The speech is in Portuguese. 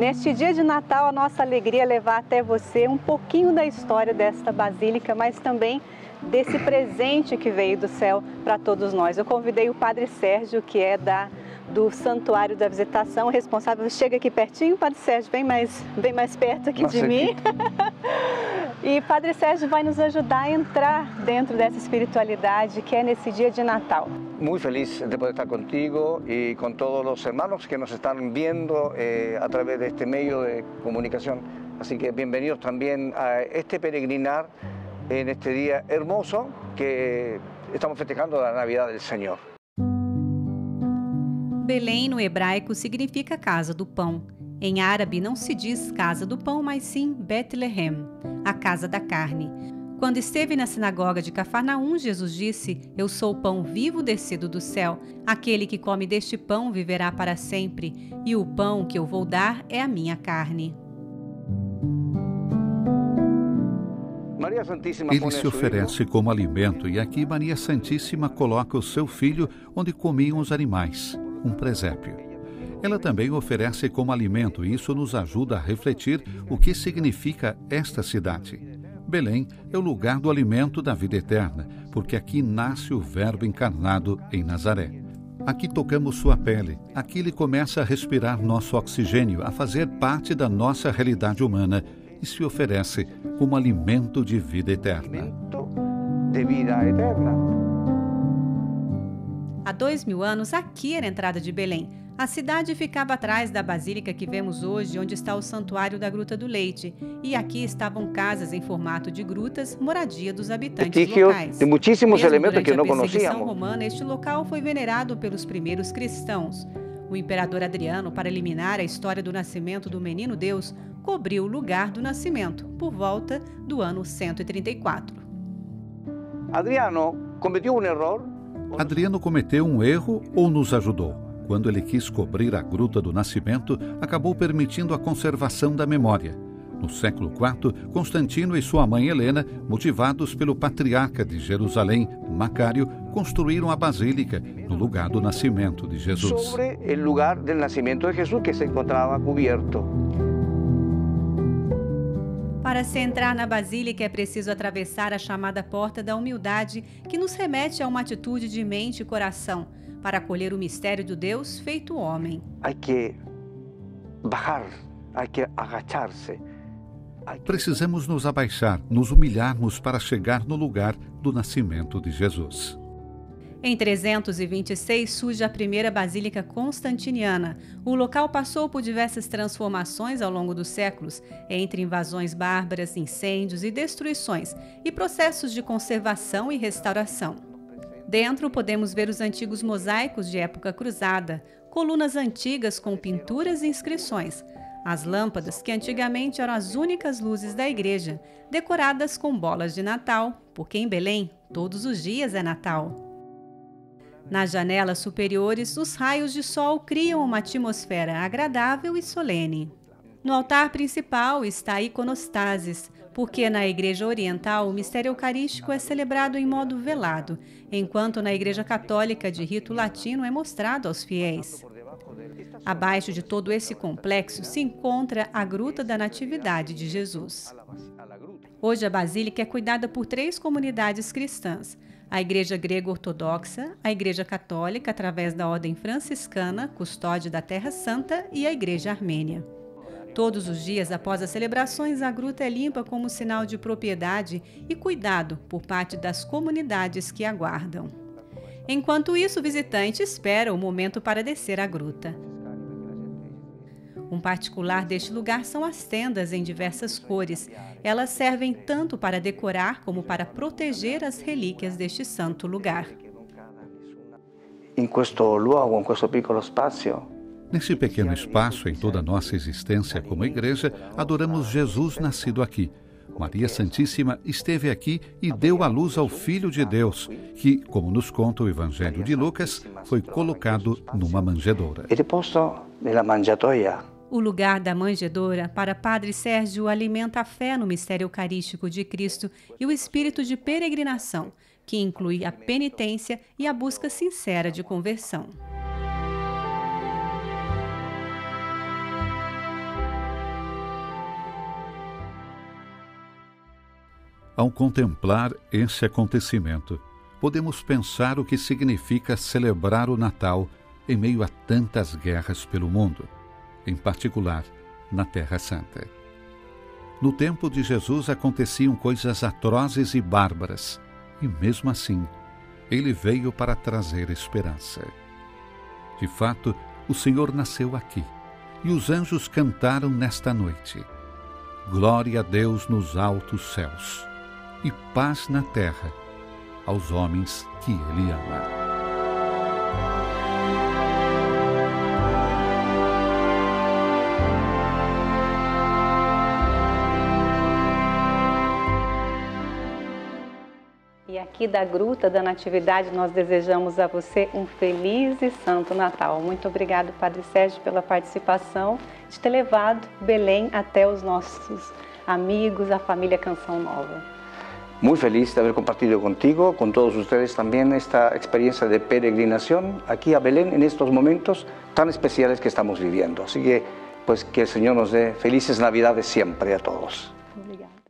Neste dia de Natal, a nossa alegria é levar até você um pouquinho da história desta basílica, mas também desse presente que veio do céu para todos nós. Eu convidei o Padre Sérgio, que é da do Santuário da Visitação, responsável. Chega aqui pertinho, Padre Sérgio, bem mais, bem mais perto aqui Nossa, de mim. e Padre Sérgio vai nos ajudar a entrar dentro dessa espiritualidade que é nesse dia de Natal. Muito feliz de poder estar contigo e com todos os irmãos que nos estão vendo eh, a través deste meio de comunicação. Assim que bem-vindos também a este peregrinar neste dia hermoso que estamos festejando a Navidad do Senhor. Belém, no hebraico, significa casa do pão. Em árabe não se diz casa do pão, mas sim Bethlehem, a casa da carne. Quando esteve na sinagoga de Cafarnaum, Jesus disse: Eu sou o pão vivo descido do céu. Aquele que come deste pão viverá para sempre, e o pão que eu vou dar é a minha carne. Ele se oferece como alimento e aqui Maria Santíssima coloca o seu filho onde comiam os animais um presépio. Ela também oferece como alimento e isso nos ajuda a refletir o que significa esta cidade. Belém é o lugar do alimento da vida eterna, porque aqui nasce o Verbo encarnado em Nazaré. Aqui tocamos sua pele, aqui ele começa a respirar nosso oxigênio, a fazer parte da nossa realidade humana e se oferece como alimento de vida eterna. De vida eterna. Há dois mil anos, aqui era a entrada de Belém. A cidade ficava atrás da basílica que vemos hoje, onde está o Santuário da Gruta do Leite. E aqui estavam casas em formato de grutas, moradia dos habitantes locais. De muitíssimos elementos que não conhecíamos. romana, este local foi venerado pelos primeiros cristãos. O imperador Adriano, para eliminar a história do nascimento do menino Deus, cobriu o lugar do nascimento, por volta do ano 134. Adriano cometeu um erro Adriano cometeu um erro ou nos ajudou? Quando ele quis cobrir a gruta do nascimento, acabou permitindo a conservação da memória. No século IV, Constantino e sua mãe Helena, motivados pelo patriarca de Jerusalém, Macário, construíram a basílica no lugar do nascimento de Jesus. Sobre o lugar do nascimento de Jesus que se encontrava coberto. Para se entrar na Basílica é preciso atravessar a chamada Porta da Humildade, que nos remete a uma atitude de mente e coração, para acolher o mistério do Deus feito homem. Há que bajar, há que agachar-se. Precisamos nos abaixar, nos humilharmos para chegar no lugar do nascimento de Jesus. Em 326 surge a primeira Basílica Constantiniana. O local passou por diversas transformações ao longo dos séculos, entre invasões bárbaras, incêndios e destruições, e processos de conservação e restauração. Dentro podemos ver os antigos mosaicos de época cruzada, colunas antigas com pinturas e inscrições, as lâmpadas que antigamente eram as únicas luzes da igreja, decoradas com bolas de Natal, porque em Belém todos os dias é Natal. Nas janelas superiores, os raios de sol criam uma atmosfera agradável e solene. No altar principal está a iconostasis, porque na Igreja Oriental o mistério eucarístico é celebrado em modo velado, enquanto na Igreja Católica de rito latino é mostrado aos fiéis. Abaixo de todo esse complexo se encontra a Gruta da Natividade de Jesus. Hoje a Basílica é cuidada por três comunidades cristãs: a Igreja Grego-Ortodoxa, a Igreja Católica, através da Ordem Franciscana, custódia da Terra Santa, e a Igreja Armênia. Todos os dias após as celebrações, a gruta é limpa como sinal de propriedade e cuidado por parte das comunidades que aguardam. Enquanto isso, o visitante espera o momento para descer a gruta. Um particular deste lugar são as tendas em diversas cores. Elas servem tanto para decorar como para proteger as relíquias deste santo lugar. Em questo luogo, in questo piccolo spazio, Nesse pequeno espaço, em toda a nossa existência como igreja, adoramos Jesus nascido aqui. Maria Santíssima esteve aqui e deu à luz ao Filho de Deus, que, como nos conta o Evangelho de Lucas, foi colocado numa manjedoura. O lugar da manjedoura para Padre Sérgio alimenta a fé no mistério eucarístico de Cristo e o espírito de peregrinação, que inclui a penitência e a busca sincera de conversão. Ao contemplar esse acontecimento, podemos pensar o que significa celebrar o Natal em meio a tantas guerras pelo mundo, em particular na Terra Santa. No tempo de Jesus aconteciam coisas atrozes e bárbaras, e mesmo assim, ele veio para trazer esperança. De fato, o Senhor nasceu aqui, e os anjos cantaram nesta noite. Glória a Deus nos altos céus e paz na terra aos homens que Ele ama. E aqui da Gruta da Natividade, nós desejamos a você um feliz e santo Natal. Muito obrigado, Padre Sérgio, pela participação, de ter levado Belém até os nossos amigos, a família Canção Nova. Muy feliz de haber compartido contigo, con todos ustedes también esta experiencia de peregrinación aquí a Belén en estos momentos tan especiales que estamos viviendo. Así que pues que el Señor nos dé felices Navidades siempre a todos.